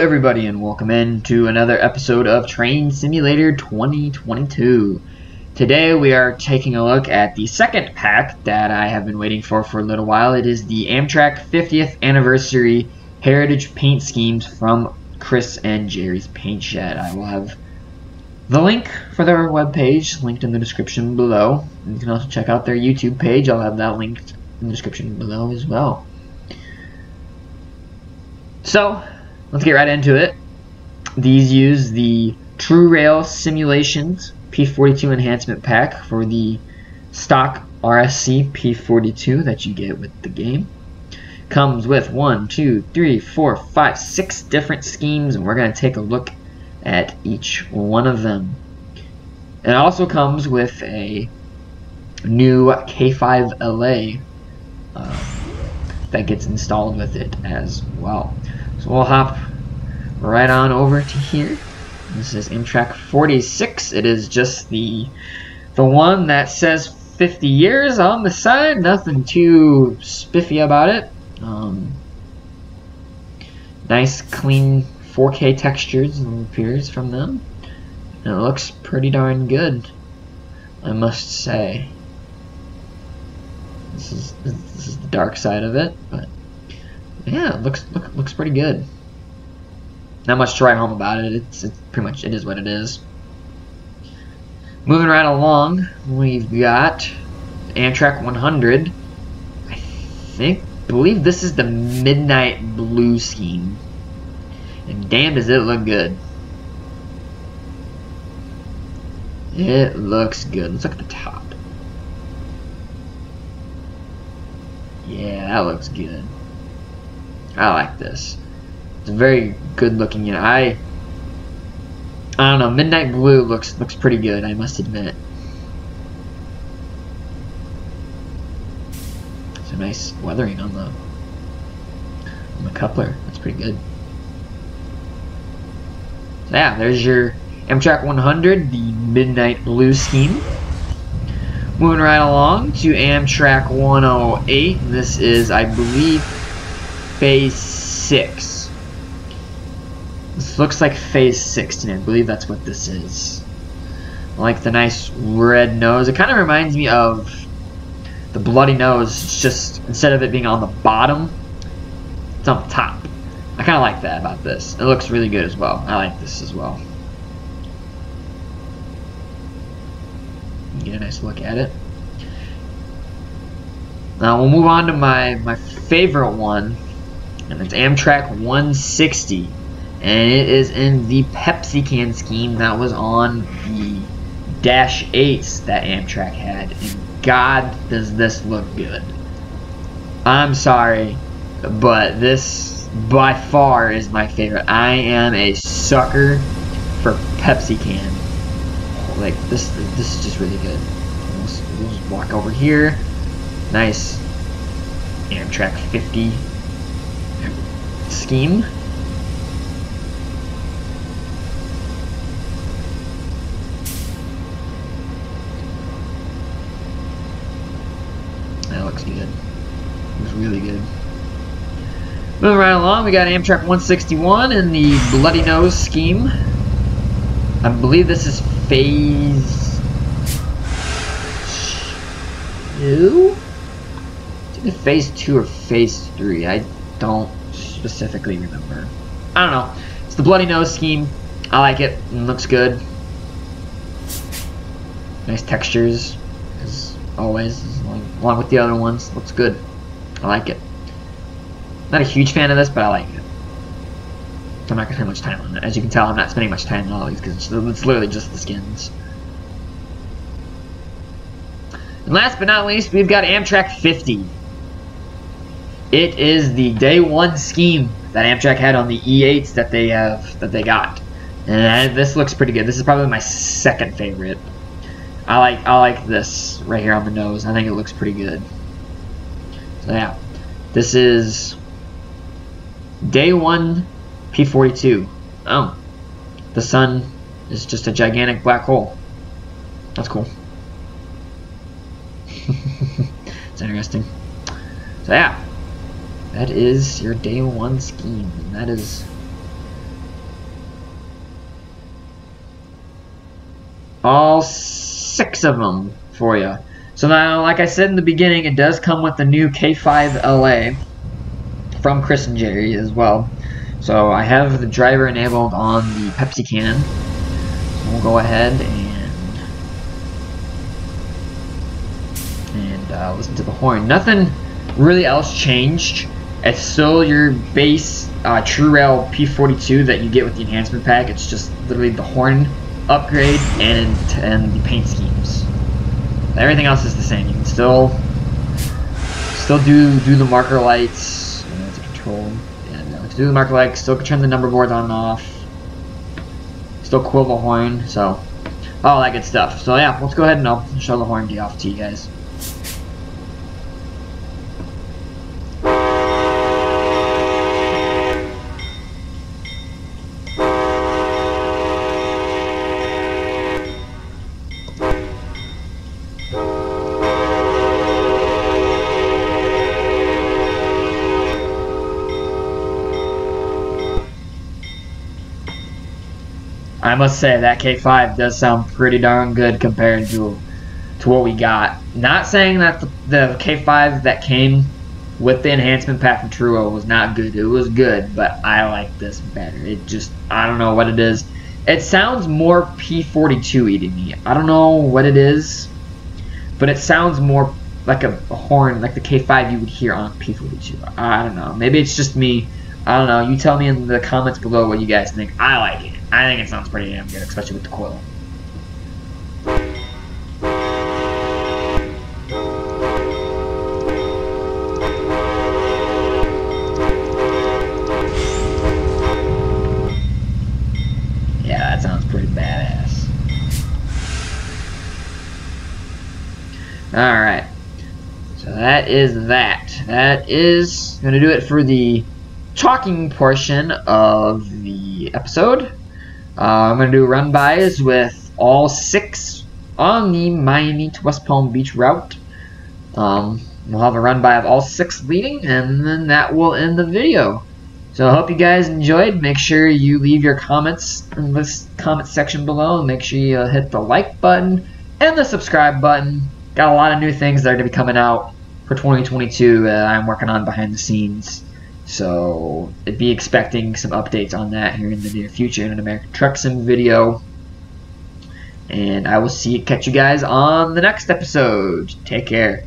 everybody, and welcome in to another episode of Train Simulator 2022. Today, we are taking a look at the second pack that I have been waiting for for a little while. It is the Amtrak 50th Anniversary Heritage Paint Schemes from Chris and Jerres Paint Shed. I will have the link for their webpage linked in the description below. You can also check out their YouTube page. I'll have that linked in the description below as well. So, let's get right into it. These use the Tru Rail Simulations P42 Enhancement Pack for the stock RSC P42 that you get with the game. Comes with one, two, three, four, five, six different schemes, and we're going to take a look at each one of them. It also comes with a new K5LA uh, that gets installed with it as well. So we'll hop right on over to here. This is Amtrak 46. It is just the the one that says 50 years on the side. Nothing too spiffy about it. Um, nice clean 4K textures and appears from them. And it looks pretty darn good, I must say. This is this is the dark side of it, but yeah, looks look, looks pretty good. Not much to write home about it. It's, it's pretty much it is what it is. Moving right along, we've got Amtrak 100. I think believe this is the Midnight Blue scheme. And damn does it look good. It looks good. Let's look at the top. Yeah, that looks good. I like this. It's very good looking unit. I I don't know, Midnight Blue looks looks pretty good, I must admit. It's a nice weathering on the on the coupler. That's pretty good. So yeah, there's your Amtrak 100, the Midnight Blue scheme. Moving right along to Amtrak 108. This is, I believe, Phase 6. This looks like Phase six, 16. I believe that's what this is. I like the nice red nose. It kind of reminds me of the bloody nose. It's just, instead of it being on the bottom, it's on the top. I kind of like that about this. It looks really good as well. I like this as well. Get a nice look at it. Now we'll move on to my, my favorite one, and it's Amtrak 160. And it is in the Pepsi can scheme that was on the Dash 8s that Amtrak had. And God, does this look good. I'm sorry, but this by far is my favorite. I am a sucker for Pepsi can. Like this, this is just really good. We'll just, we'll just walk over here. Nice Amtrak 50 scheme. That looks good. Looks really good. Moving right along, we got Amtrak 161 in the Bloody Nose scheme. I believe this is phase two? Phase two or phase three. I don't specifically remember. I don't know. It's the Bloody Nose scheme. I like it. it looks good. Nice textures, as always, along with the other ones. Looks good. I like it. Not a huge fan of this, but I like it. I'm not going to spend much time on it. As you can tell, I'm not spending much time on all these because it's, it's literally just the skins. And last but not least, we've got Amtrak 50. It is the day one scheme that Amtrak had on the E8s that they have that they got, and this looks pretty good. This is probably my second favorite. I like I like this right here on the nose. I think it looks pretty good. So yeah, this is day one P42. Oh, the sun is just a gigantic black hole. That's cool. it's interesting. So yeah, that is your day one scheme, and that is... All six of them for you. So now, like I said in the beginning, it does come with the new K5LA from Chris and Jerry as well. So I have the driver enabled on the Pepsi can. So we'll go ahead and... And uh, listen to the horn. Nothing really else changed. It's still your base uh, Tru Rail P42 that you get with the enhancement pack. It's just literally the horn upgrade and and the paint schemes. Everything else is the same. You can still still do do the marker lights. Uh, control. No, to do the marker lights. Still turn the number boards on and off. Still quill the horn. So all that good stuff. So yeah, let's go ahead and I'll show the horn off to you guys. I must say that K5 does sound pretty darn good compared to to what we got. Not saying that the, the K5 that came with the enhancement pack from Tru Rail was not good. It was good, but I like this better. It just I don't know what it is. It sounds more P42y to me. I don't know what it is, but it sounds more like a, a horn, like the K5 you would hear on P42. I don't know. Maybe it's just me. I don't know. You tell me in the comments below what you guys think. I like it. I think it sounds pretty damn good, especially with the quill. Yeah, that sounds pretty badass. Alright. So that is that. That is going to do it for the talking portion of the episode. Uh, I'm going to do run bys with all six on the Miami to West Palm Beach route. Um, we'll have a run by of all six leading, and then that will end the video. So I hope you guys enjoyed. Make sure you leave your comments in this comment section below. Make sure you uh, hit the like button and the subscribe button. Got a lot of new things that are going to be coming out for 2022 uh, I'm working on behind the scenes. So be expecting some updates on that here in the near future in an American Truck Sim video. And I will see catch you guys on the next episode. Take care.